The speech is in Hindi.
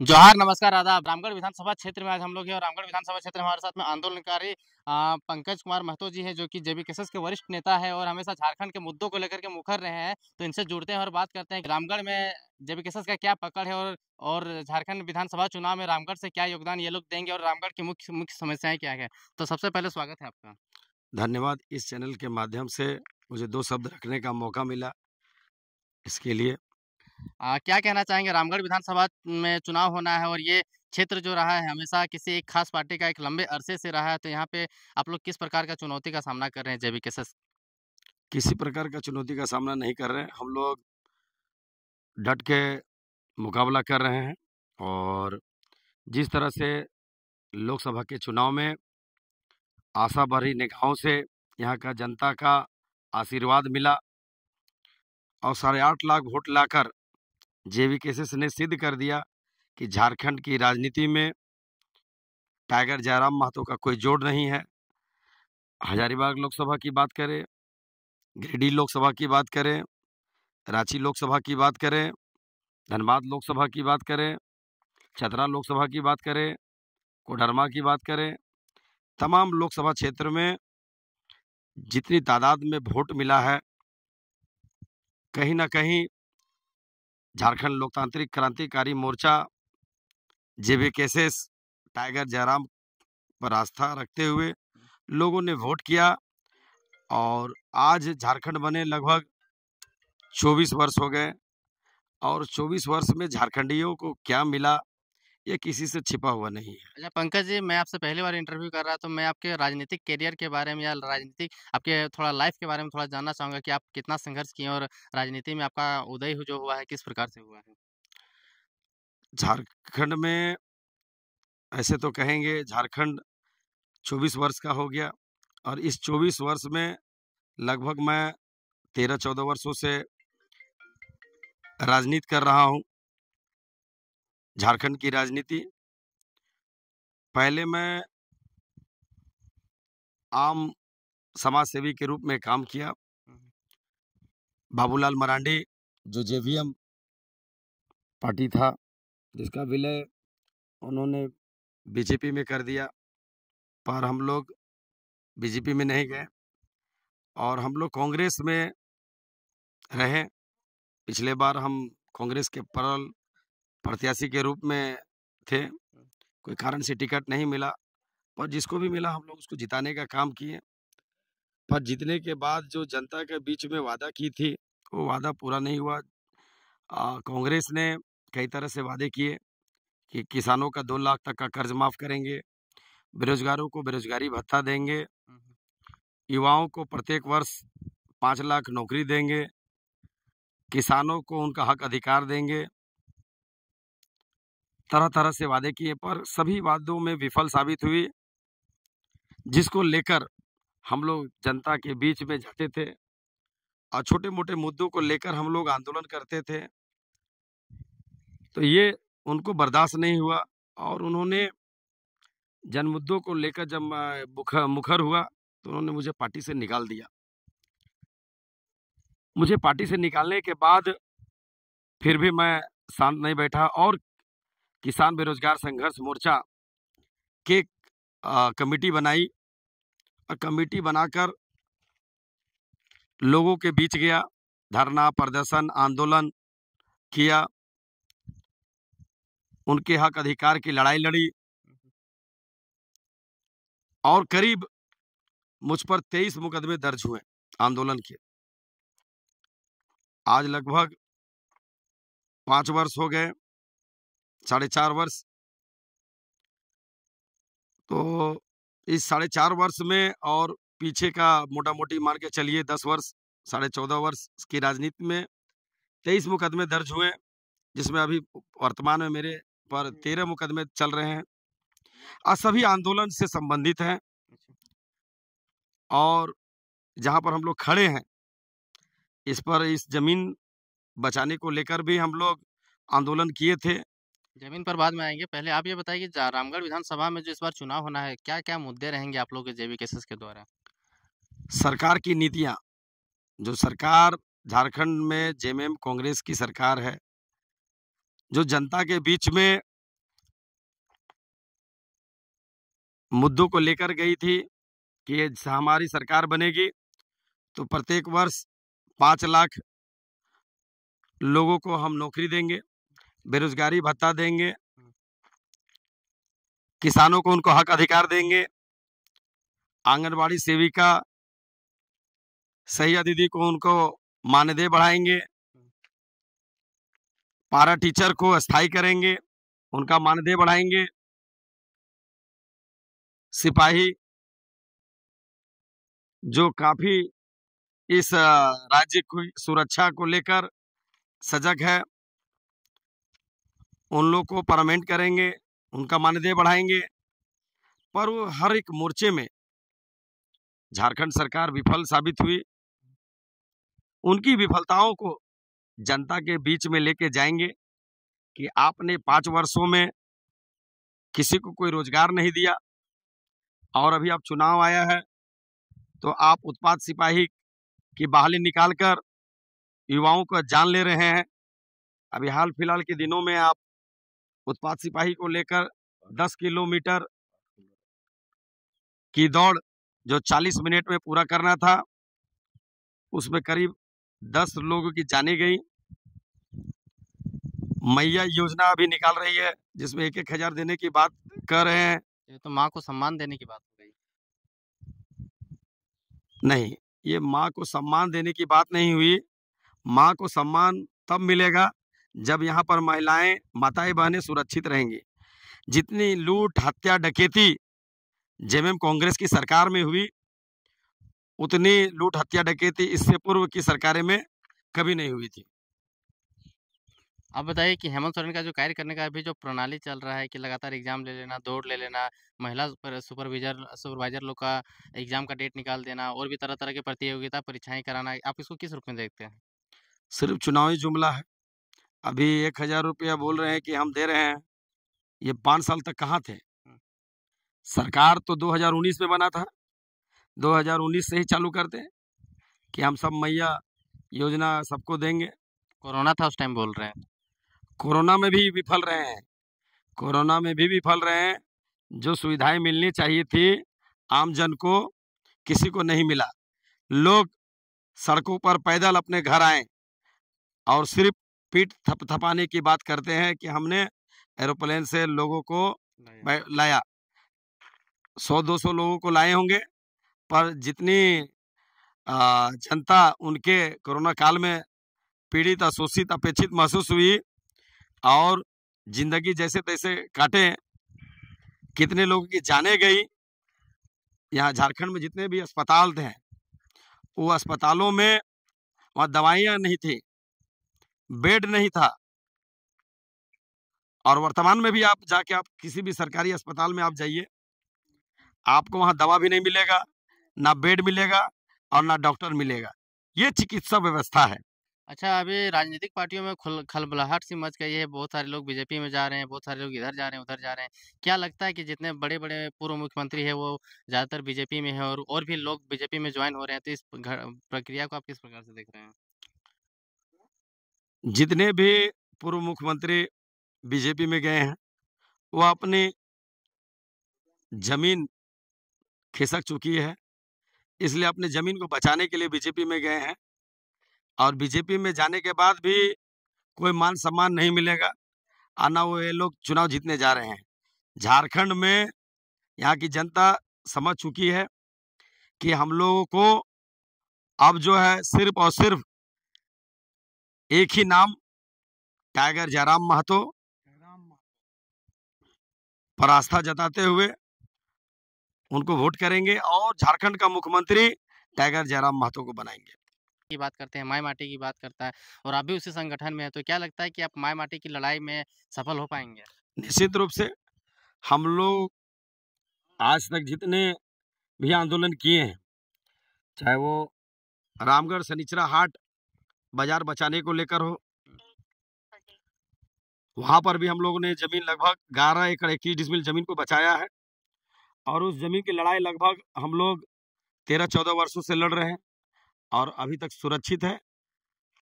जोहार, नमस्कार आदाब रामगढ़ विधानसभा क्षेत्र में आज हम लोग हैं और रामगढ़ विधानसभा क्षेत्र में हमारे साथ में आंदोलनकारी पंकज कुमार महतो जी हैं, जो कि जेबी के वरिष्ठ नेता है और हमेशा झारखंड के मुद्दों को लेकर के मुखर रहे हैं तो इनसे जुड़ते हैं और बात करते हैं रामगढ़ में जेबी केसेस का क्या पकड़ है और और झारखंड विधानसभा चुनाव में रामगढ़ से क्या योगदान ये लोग देंगे और रामगढ़ की मुख्य मुख्य समस्याएँ क्या है? तो सबसे पहले स्वागत है आपका। धन्यवाद। इस चैनल के माध्यम से मुझे दो शब्द रखने का मौका मिला। इसके लिए आ, क्या कहना चाहेंगे? रामगढ़ विधानसभा में चुनाव होना है और ये क्षेत्र जो रहा है हमेशा किसी एक खास पार्टी का एक लंबे अरसे से रहा है तो यहाँ पे आप लोग किस प्रकार का चुनौती का सामना कर रहे हैं जेबी केसेस? किसी प्रकार का चुनौती का सामना नहीं कर रहे हैं। हम लोग डट के मुकाबला कर रहे हैं और जिस तरह से लोकसभा के चुनाव में आशा भरी निगाहों से यहाँ का जनता का आशीर्वाद मिला और साढ़े आठ लाख वोट लाकर जेवी केसेस ने सिद्ध कर दिया कि झारखंड की राजनीति में टाइगर जयराम महतो का कोई जोड़ नहीं है। हजारीबाग लोकसभा की बात करें, गिरिडीह लोकसभा की बात करें, रांची लोकसभा की बात करें, धनबाद लोकसभा की बात करें, चतरा लोकसभा की बात करें, कोडरमा की बात करें, तमाम लोकसभा क्षेत्र में जितनी तादाद में वोट मिला है, कहीं ना कहीं Jharkhand Loktantrik Krantikari Morcha, JBKSS, Tiger Jairam पर आस्था रखते हुए लोगों ने वोट किया और आज झारखंड बने लगभग 24 वर्ष हो गए और 24 वर्ष में झारखंडियों को क्या मिला? ये किसी से छिपा हुआ नहीं है? अच्छा पंकज जी मैं आपसे पहली बार इंटरव्यू कर रहा तो मैं आपके राजनीतिक करियर के बारे में या राजनीतिक आपके थोड़ा लाइफ के बारे में थोड़ा जानना चाहूँगा कि आप कितना संघर्ष किए और राजनीति में आपका उदय जो हुआ है किस प्रकार से हुआ है? झारखंड में ऐसे तो कहेंगे झारखंड 24 वर्ष का हो गया और इस 24 वर्ष में लगभग मैं तेरह चौदह वर्षों से राजनीति कर रहा हूँ। झारखंड की राजनीति। पहले मैं आम समाज सेवी के रूप में काम किया। बाबूलाल मरांडी, जो जेवीएम पार्टी था, जिसका विलय उन्होंने बीजेपी में कर दिया, पर हम लोग बीजेपी में नहीं गए और हम लोग कांग्रेस में रहे। पिछले बार हम कांग्रेस के परल प्रत्याशी के रूप में थे कोई कारण से टिकट नहीं मिला। पर जिसको भी मिला हम लोग उसको जिताने का काम किए। पर जीतने के बाद जो जनता के बीच में वादा की थी वो वादा पूरा नहीं हुआ। कांग्रेस ने कई तरह से वादे किए कि किसानों का दो लाख तक का कर्ज माफ़ करेंगे बेरोजगारों को बेरोजगारी भत्ता देंगे युवाओं को प्रत्येक वर्ष पाँच लाख नौकरी देंगे किसानों को उनका हक अधिकार देंगे तरह तरह से वादे किए, पर सभी वादों में विफल साबित हुई, जिसको लेकर हम लोग जनता के बीच में जाते थे और छोटे मोटे मुद्दों को लेकर हम लोग आंदोलन करते थे। तो ये उनको बर्दाश्त नहीं हुआ और उन्होंने जन मुद्दों को लेकर जब मुखर मुखर हुआ तो उन्होंने मुझे पार्टी से निकाल दिया। मुझे पार्टी से निकालने के बाद फिर भी मैं शांत नहीं बैठा और किसान बेरोजगार संघर्ष मोर्चा के कमेटी बनाई और कमेटी बनाकर लोगों के बीच गया, धरना, प्रदर्शन, आंदोलन किया। उनके हक, अधिकार की लड़ाई लड़ी और करीब मुझ पर तेईस मुकदमे दर्ज हुए आंदोलन के। आज लगभग पाँच वर्ष हो गए। साढ़े चार वर्ष। तो इस साढ़े चार वर्ष में और पीछे का मोटा मोटी मान के चलिए दस वर्ष साढ़े चौदह वर्ष की राजनीति में तेईस मुकदमे दर्ज हुए जिसमें अभी वर्तमान में मेरे पर तेरह मुकदमे चल रहे हैं। और सभी आंदोलन से संबंधित हैं। और जहाँ पर हम लोग खड़े हैं इस पर इस ज़मीन बचाने को लेकर भी हम लोग आंदोलन किए थे। ज़मीन पर बाद में आएँगे। पहले आप ये बताइए रामगढ़ विधानसभा में जो इस बार चुनाव होना है क्या क्या मुद्दे रहेंगे आप लोग के जेबी केसेस के द्वारा? सरकार की नीतियाँ। जो सरकार झारखंड में जेएमएम कांग्रेस की सरकार है, जो जनता के बीच में मुद्दों को लेकर गई थी कि हमारी सरकार बनेगी तो प्रत्येक वर्ष पाँच लाख लोगों को हम नौकरी देंगे। बेरोज़गारी भत्ता देंगे। किसानों को उनको हक अधिकार देंगे। आंगनबाड़ी सेविका सहिया दीदी को उनको मानदेय बढ़ाएँगे पारा टीचर को स्थायी करेंगे, उनका मानदेय बढ़ाएँगे सिपाही जो काफ़ी इस राज्य की सुरक्षा को लेकर सजग है। उन लोग को परमानेंट करेंगे, उनका मानदेय बढ़ाएँगे पर वो हर एक मोर्चे में झारखंड सरकार विफल साबित हुई। उनकी विफलताओं को जनता के बीच में लेके जाएँगे कि आपने 5 वर्षों में किसी को कोई रोज़गार नहीं दिया और अभी आप चुनाव आया है, तो आप उत्पाद सिपाही की बहाली निकाल कर युवाओं का जान ले रहे हैं। अभी हाल-फिलहाल के दिनों में आप उत्पात सिपाही को लेकर 10 किलोमीटर की दौड़ जो 40 मिनट में पूरा करना था, उसमें करीब 10 लोगों की जानें गई। मैया योजना अभी निकाल रही है, जिसमें 1-1 हज़ार देने की बात कर रहे हैं। ये तो माँ को सम्मान देने की बात हो गई। नहीं, ये माँ को सम्मान देने की बात नहीं हुई। माँ को सम्मान तब मिलेगा, जब यहाँ पर महिलाएँ माताएँ बहनें सुरक्षित रहेंगी। जितनी लूट, हत्या, डकैती जेएमएम कांग्रेस की सरकार में हुई, उतनी लूट, हत्या, डकैती इससे पूर्व की सरकारें में कभी नहीं हुई थी। आप बताइए कि हेमंत सोरेन का जो कार्य करने का अभी जो प्रणाली चल रहा है कि लगातार एग्ज़ाम ले लेना, दौड़ ले लेना, महिला पर सुपरविज़र सुपरवाइज़र लोग का एग्ज़ाम का डेट निकाल देना और भी तरह-तरह की प्रतियोगिता परीक्षाएँ कराना, आप इसको किस रूप में देखते हैं? सिर्फ़ चुनावी जुमला है। अभी एक हज़ार रुपया बोल रहे हैं कि हम दे रहे हैं। ये 5 साल तक कहाँ थे? सरकार तो 2019 में बना था। 2019 से ही चालू करते कि हम सब मैया योजना सबको देंगे। कोरोना था उस टाइम बोल रहे हैं। कोरोना में भी विफल रहे हैं। कोरोना में भी विफल रहे हैं। जो सुविधाएँ मिलनी चाहिए थी, आम जन को, किसी को नहीं मिला। लोग सड़कों पर पैदल अपने घर आए और सिर्फ़ पीठ थपथपाने की बात करते हैं कि हमने एरोप्लेन से लोगों को लाया। 100-200 लोगों को लाए होंगे, पर जितनी जनता उनके कोरोना काल में पीड़ित, अशोषित, अपेक्षित महसूस हुई और ज़िंदगी जैसे-तैसे काटे। कितने लोगों की जाने गई। यहाँ झारखंड में जितने भी अस्पताल थे, वो अस्पतालों में वहाँ दवाइयाँ नहीं थी, बेड नहीं था। और वर्तमान में भी आप जाके आप किसी भी सरकारी अस्पताल में आप जाइए, आपको वहाँ दवा भी नहीं मिलेगा, ना बेड मिलेगा और ना डॉक्टर मिलेगा। ये चिकित्सा व्यवस्था है। अच्छा, अभी राजनीतिक पार्टियों में खुल खलबलाहट सी मच गई है, बहुत सारे लोग बीजेपी में जा रहे हैं, बहुत सारे लोग इधर जा रहे हैं, उधर जा रहे हैं। क्या लगता है कि जितने बड़े-बड़े पूर्व मुख्यमंत्री हैं, वो ज़्यादातर बीजेपी में हैं और और भी लोग बीजेपी में ज्वाइन हो रहे हैं, तो इस प्रक्रिया को आप किस प्रकार से देख रहे हैं? जितने भी पूर्व मुख्यमंत्री बीजेपी में गए हैं, वो अपनी ज़मीन खिसक चुकी है, इसलिए अपने ज़मीन को बचाने के लिए बीजेपी में गए हैं। और बीजेपी में जाने के बाद भी कोई मान-सम्मान नहीं मिलेगा और ना वो ये लोग चुनाव जीतने जा रहे हैं। झारखंड में यहाँ की जनता समझ चुकी है कि हम लोगों को अब जो है सिर्फ़ और सिर्फ़ एक ही नाम टाइगर जयराम महतो। पर आस्था जताते हुए उनको वोट करेंगे और झारखंड का मुख्यमंत्री टाइगर जयराम महतो को बनाएँगे। की बात करते हैं, माय-माटी की बात करता है और आप भी उसी संगठन में हैं, तो क्या लगता है कि आप माय-माटी की लड़ाई में सफल हो पाएँगे? निश्चित रूप से हम लोग आज तक जितने भी आंदोलन किए हैं, चाहे वो रामगढ़ शनिचरा हाट बाज़ार बचाने को लेकर हो। वहाँ पर भी हम लोगों ने ज़मीन लगभग 11 एकड़ 21 डिसमिल ज़मीन को बचाया है। और उस ज़मीन की लड़ाई लगभग हम लोग 13-14 वर्षों से लड़ रहे हैं और अभी तक सुरक्षित है।